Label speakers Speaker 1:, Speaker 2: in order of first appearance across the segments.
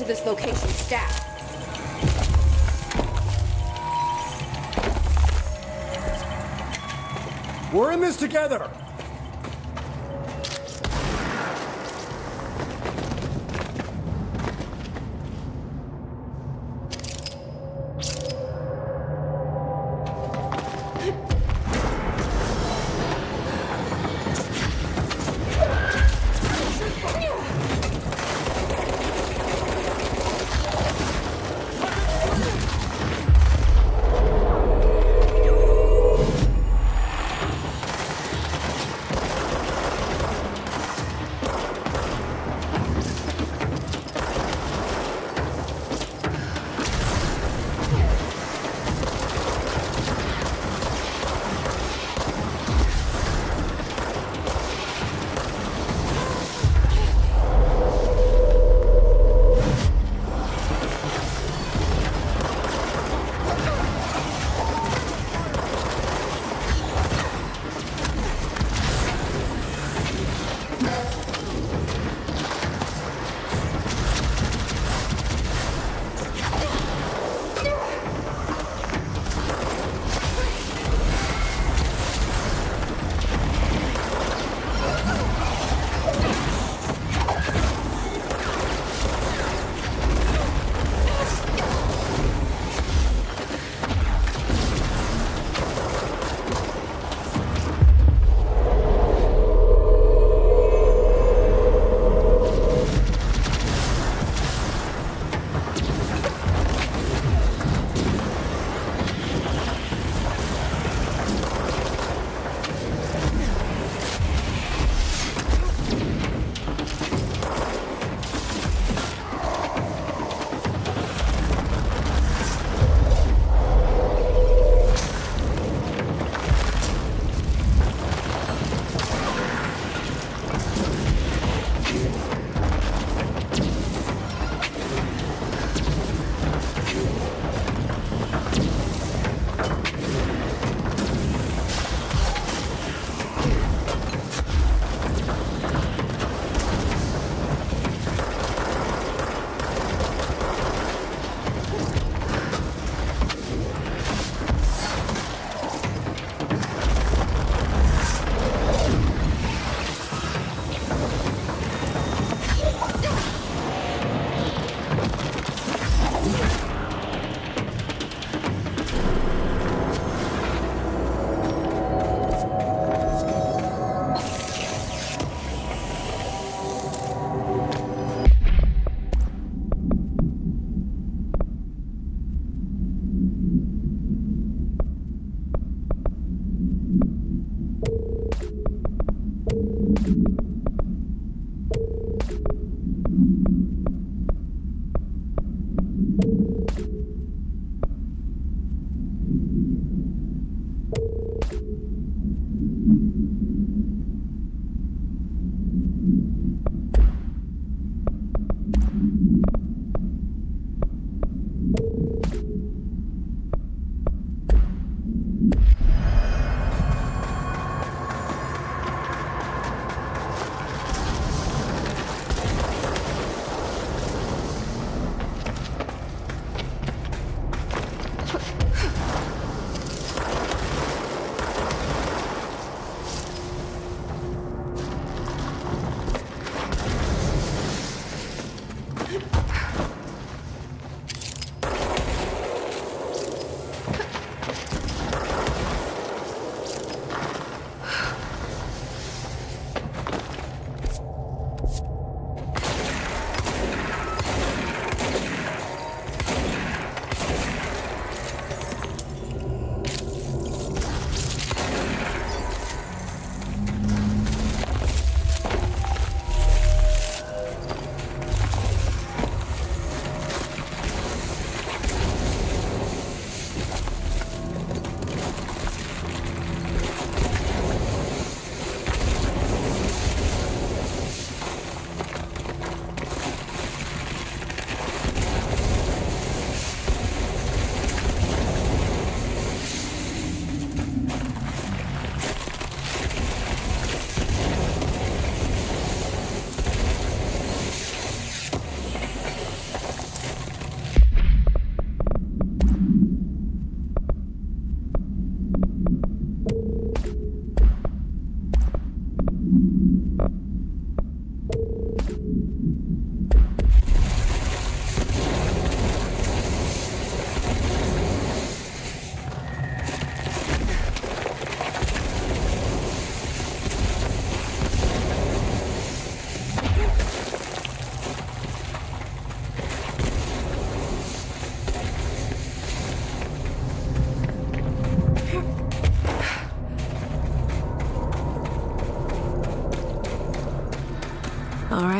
Speaker 1: to this location staff.
Speaker 2: We're in this together!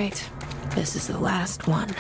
Speaker 3: right, this is the last one.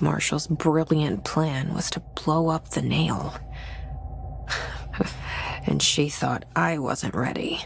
Speaker 3: Marshall's brilliant plan was to blow up the nail. and she thought I wasn't ready.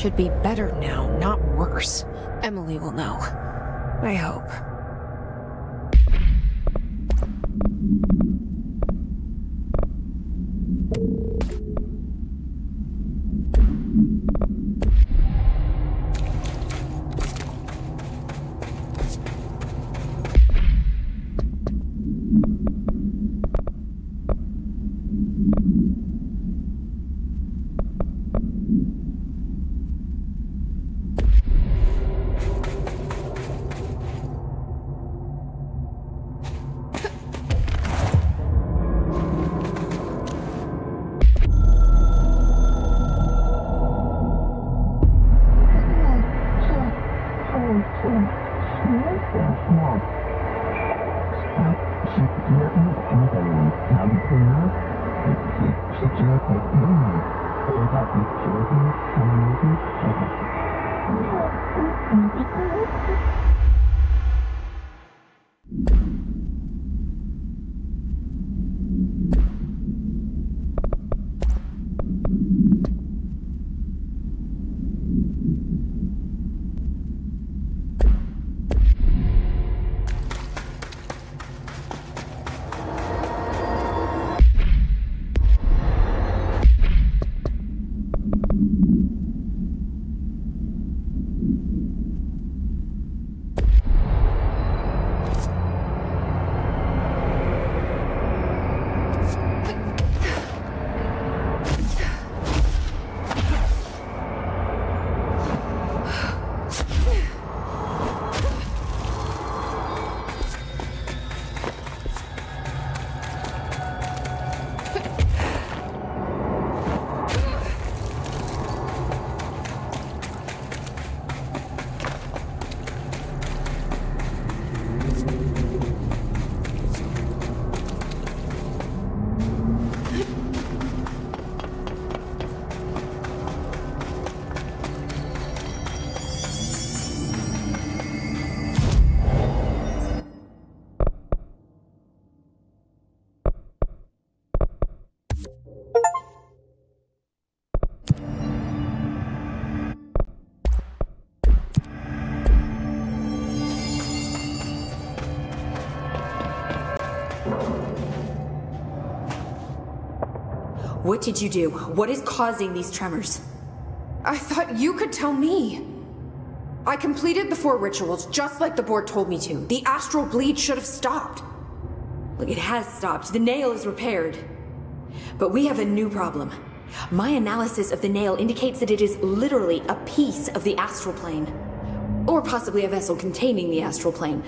Speaker 3: Should be better now, not worse. Emily will know. I hope.
Speaker 4: What did you do? What is causing these tremors?
Speaker 1: I thought you could tell me. I completed the four rituals just like the board told me to. The astral bleed should have stopped.
Speaker 4: Look, it has stopped. The nail is repaired. But we have a new problem. My analysis of the nail indicates that it is literally a piece of the astral plane. Or possibly a vessel containing the astral plane.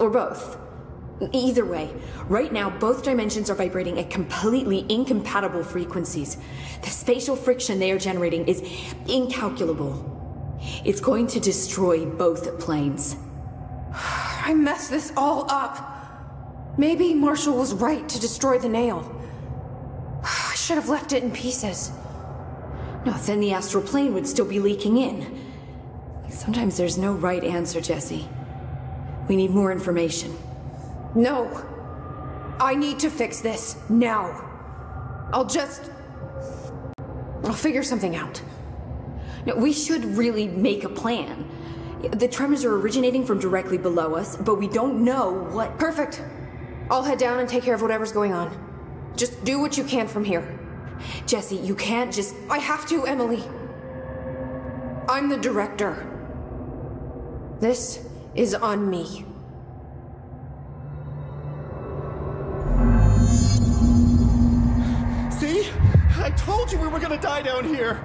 Speaker 4: Or both. Either way, right now both dimensions are vibrating at completely incompatible frequencies. The spatial friction they are generating is incalculable. It's going to destroy both planes.
Speaker 1: I messed this all up. Maybe Marshall was right to destroy the nail. I should have left it in pieces.
Speaker 4: No, then the astral plane would still be leaking in. Sometimes there's no right answer, Jesse. We need more information.
Speaker 1: No. I need to fix this now. I'll just. I'll figure something out.
Speaker 4: No, we should really make a plan. The tremors are originating from directly below us, but we don't know what.
Speaker 1: Perfect. I'll head down and take care of whatever's going on. Just do what you can from here.
Speaker 4: Jesse, you can't just.
Speaker 1: I have to, Emily. I'm the director. This is on me.
Speaker 5: Told you we were gonna die down here!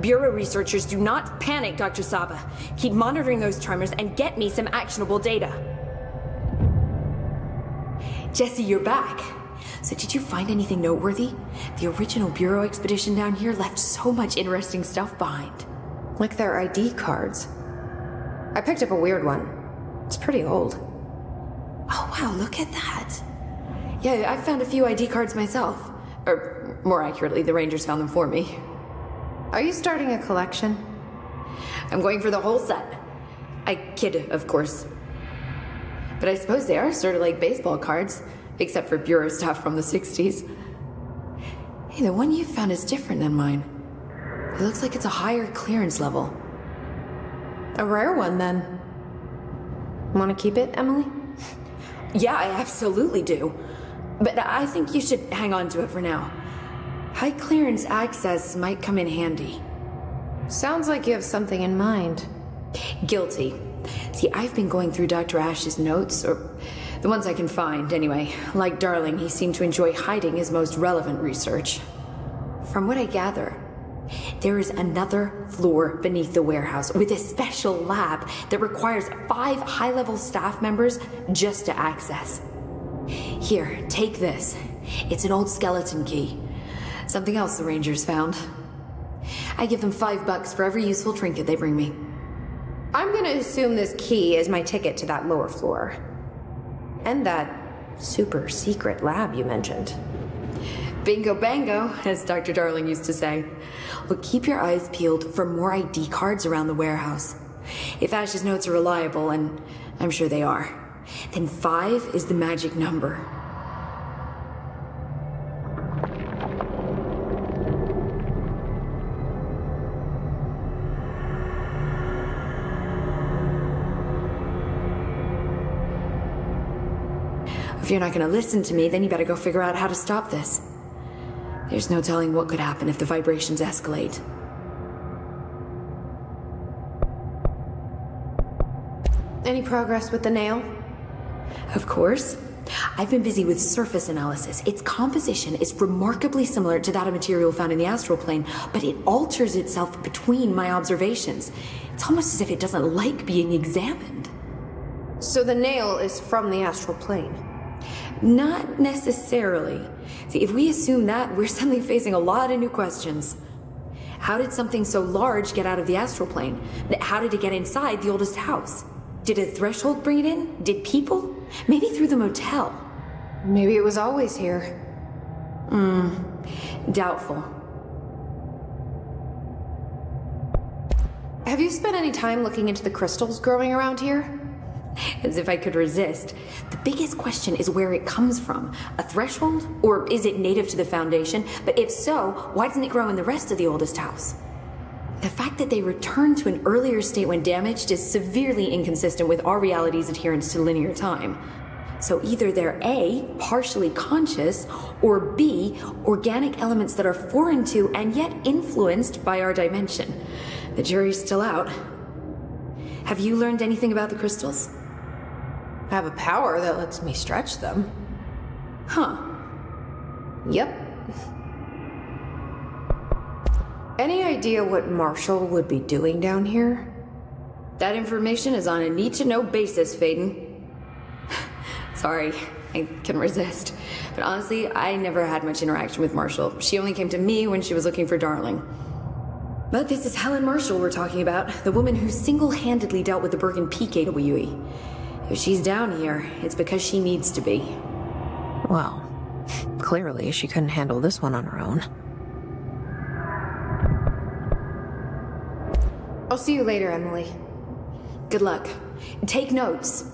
Speaker 4: Bureau researchers do not panic, Dr. Saba. Keep monitoring those tremors and get me some actionable data. Jesse, you're back. So did you find anything noteworthy? The original Bureau expedition down here left so much interesting stuff behind.
Speaker 1: Like their ID cards. I picked up a weird one. It's pretty old.
Speaker 4: Oh wow, look at that. Yeah, I found a few ID cards myself. Or more accurately, the Rangers found them for me.
Speaker 1: Are you starting a collection?
Speaker 4: I'm going for the whole set. I kid, of course. But I suppose they are sort of like baseball cards, except for Bureau stuff from the 60s. Hey, the one you found is different than mine. It looks like it's a higher clearance level.
Speaker 1: A rare one, then. Want to keep it, Emily?
Speaker 4: Yeah, I absolutely do. But I think you should hang on to it for now. High clearance access might come in handy.
Speaker 1: Sounds like you have something in mind.
Speaker 4: Guilty. See, I've been going through Dr. Ash's notes, or the ones I can find, anyway. Like Darling, he seemed to enjoy hiding his most relevant research. From what I gather, there is another floor beneath the warehouse with a special lab that requires five high level staff members just to access. Here, take this. It's an old skeleton key. Something else the Rangers found. I give them five bucks for every useful trinket they bring me.
Speaker 1: I'm gonna assume this key is my ticket to that lower floor. And that super secret lab you mentioned.
Speaker 4: Bingo bango, as Dr. Darling used to say. But keep your eyes peeled for more ID cards around the warehouse. If Ash's notes are reliable, and I'm sure they are, then five is the magic number. If you're not gonna listen to me, then you better go figure out how to stop this. There's no telling what could happen if the vibrations escalate.
Speaker 1: Any progress with the nail?
Speaker 4: Of course. I've been busy with surface analysis. Its composition is remarkably similar to that of material found in the astral plane, but it alters itself between my observations. It's almost as if it doesn't like being examined.
Speaker 1: So the nail is from the astral plane?
Speaker 4: Not necessarily. See, if we assume that, we're suddenly facing a lot of new questions. How did something so large get out of the astral plane? How did it get inside the oldest house? Did a threshold bring it in? Did people? Maybe through the motel.
Speaker 1: Maybe it was always here.
Speaker 4: Hmm. Doubtful.
Speaker 1: Have you spent any time looking into the crystals growing around here?
Speaker 4: As if I could resist. The biggest question is where it comes from. A threshold? Or is it native to the Foundation? But if so, why doesn't it grow in the rest of the oldest house? The fact that they return to an earlier state when damaged is severely inconsistent with our reality's adherence to linear time. So either they're A, partially conscious, or B, organic elements that are foreign to and yet influenced by our dimension. The jury's still out. Have you learned anything about the crystals?
Speaker 1: I have a power that lets me stretch them.
Speaker 4: Huh.
Speaker 1: Yep. Any idea what Marshall would be doing down here?
Speaker 4: That information is on a need to know basis, Faden. Sorry, I couldn't resist. But honestly, I never had much interaction with Marshall. She only came to me when she was looking for Darling. But this is Helen Marshall we're talking about, the woman who single handedly dealt with the Bergen Peak AWE. If she's down here, it's because she needs to be.
Speaker 3: Well, clearly she couldn't handle this one on her own.
Speaker 1: I'll see you later, Emily.
Speaker 4: Good luck. Take notes.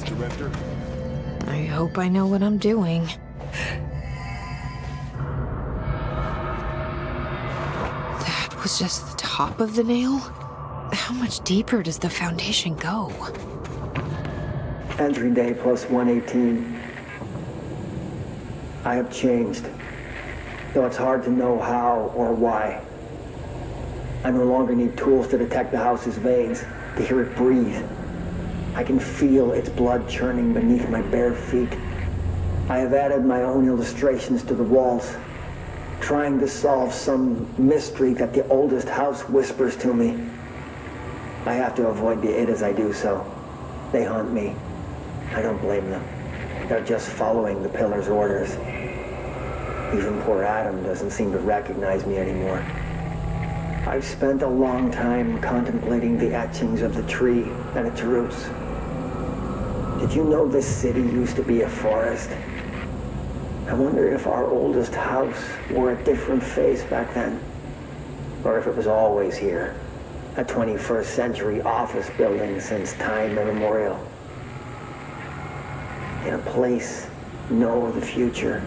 Speaker 5: This, Director.
Speaker 3: I hope I know what I'm doing. That was just the top of the nail? How much deeper does the foundation go?
Speaker 6: Entry day plus 118. I have changed, though it's hard to know how or why. I no longer need tools to detect the house's veins, to hear it breathe. I can feel its blood churning beneath my bare feet. I have added my own illustrations to the walls, trying to solve some mystery that the oldest house whispers to me. I have to avoid the it as I do so. They haunt me. I don't blame them. They're just following the pillar's orders. Even poor Adam doesn't seem to recognize me anymore. I've spent a long time contemplating the etchings of the tree and its roots. Did you know this city used to be a forest? I wonder if our oldest house wore a different face back then. Or if it was always here. A 21st century office building since time immemorial. Can a place know the future?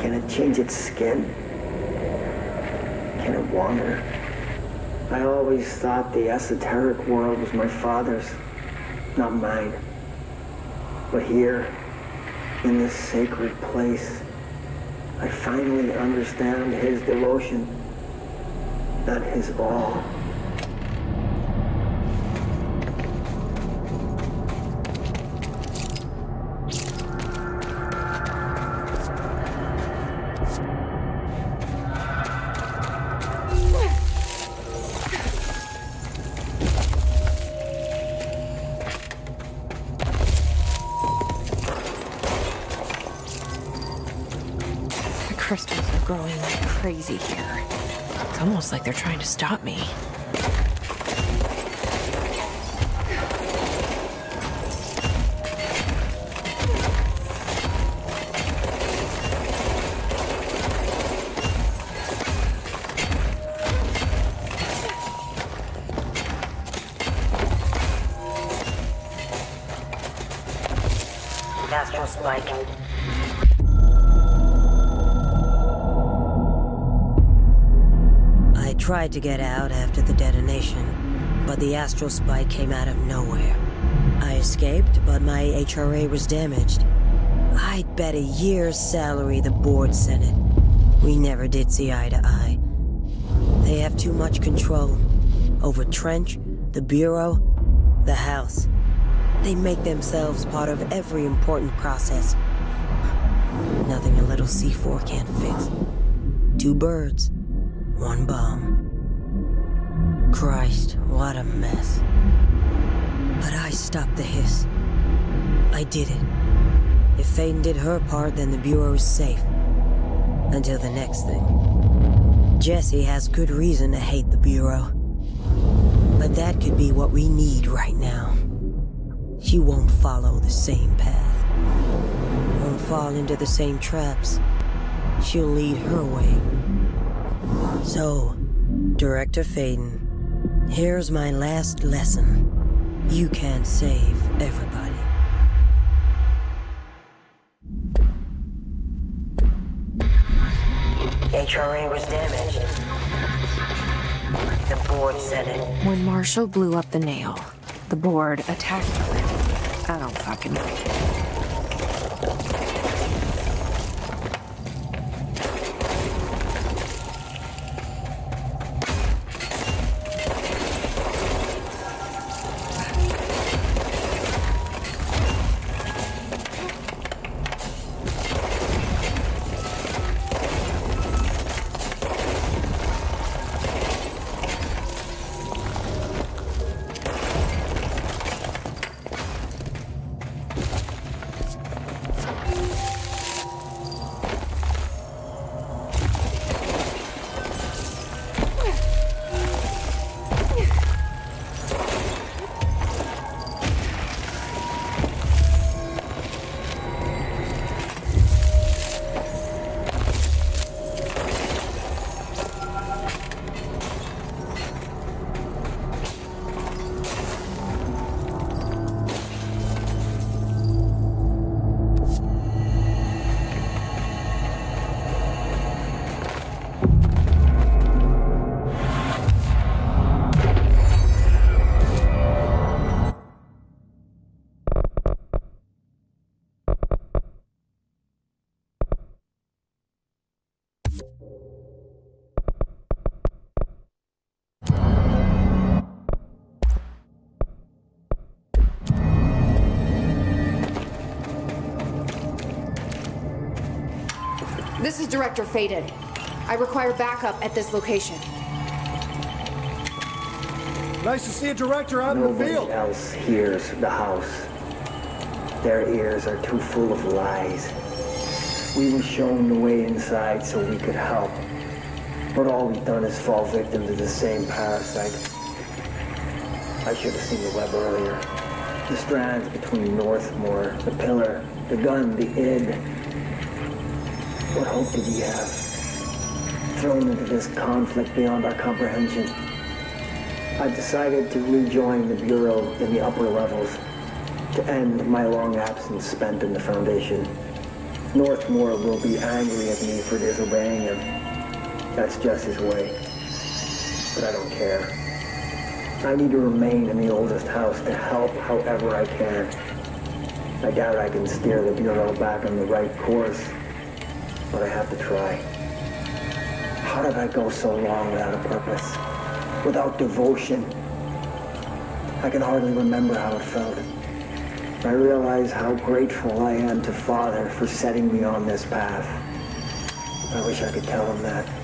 Speaker 6: Can it change its skin? Can it wander? I always thought the esoteric world was my father's, not mine. But here, in this sacred place, I finally understand his devotion, not his all.
Speaker 3: Crazy here. It's almost like they're trying to stop me.
Speaker 7: Tried to get out after the detonation, but the astral spike came out of nowhere. I escaped, but my HRA was damaged. I'd bet a year's salary the board sent it. We never did see eye to eye. They have too much control over Trench, the Bureau, the House. They make themselves part of every important process. Nothing a little C4 can't fix. Two birds, one bomb. Christ, what a mess. But I stopped the hiss. I did it. If Faden did her part, then the Bureau is safe. Until the next thing. Jesse has good reason to hate the Bureau. But that could be what we need right now. She won't follow the same path. Won't fall into the same traps. She'll lead her way. So, Director Faden, here's my last lesson. You can't save everybody. HRA was damaged. The board said it.
Speaker 3: When Marshall blew up the nail, the board attacked him. I don't fucking know.
Speaker 1: This is Director Faden. I require backup at this location.
Speaker 5: Nice to see a director out in the
Speaker 6: Nobody
Speaker 5: field.
Speaker 6: else hears the house. Their ears are too full of lies. We were shown the way inside so we could help. But all we've done is fall victim to the same parasite. I should have seen the web earlier. The strands between Northmoor, the pillar, the gun, the id. What hope did he have? Thrown into this conflict beyond our comprehension. I've decided to rejoin the Bureau in the upper levels to end my long absence spent in the Foundation. Northmoor will be angry at me for disobeying him. That's just his way. But I don't care. I need to remain in the oldest house to help however I can. I doubt I can steer the Bureau back on the right course, but I have to try. How did I go so long without a purpose? Without devotion? I can hardly remember how it felt. I realize how grateful I am to Father for setting me on this path. I wish I could tell him that.